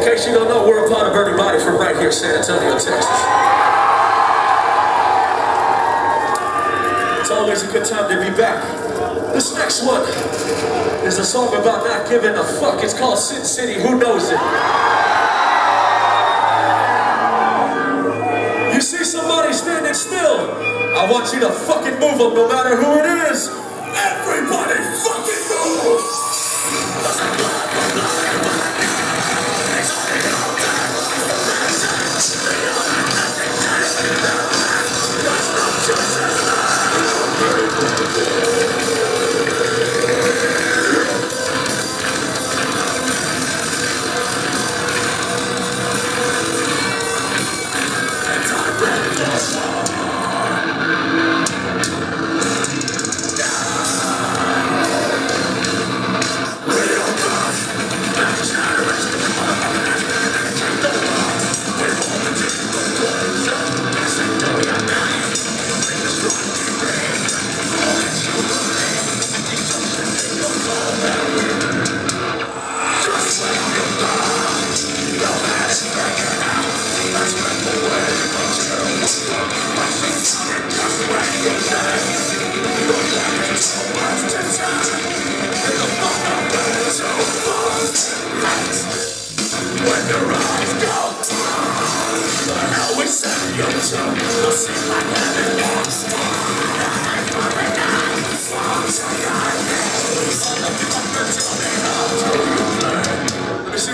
In case you don't know, we're Upon A Burning Body from right here, San Antonio, Texas. It's always a good time to be back. This next one is a song about not giving a fuck. It's called Sin City, Who Knows It? You see somebody standing still, I want you to fucking move them no matter who it is.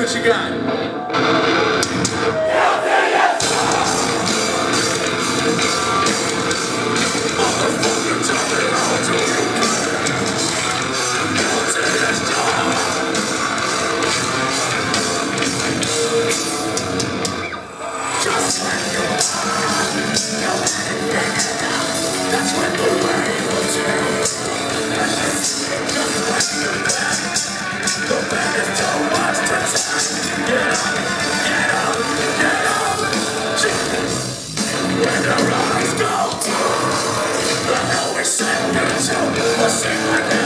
what you got. Just Let's go! The hell we're sending to the secret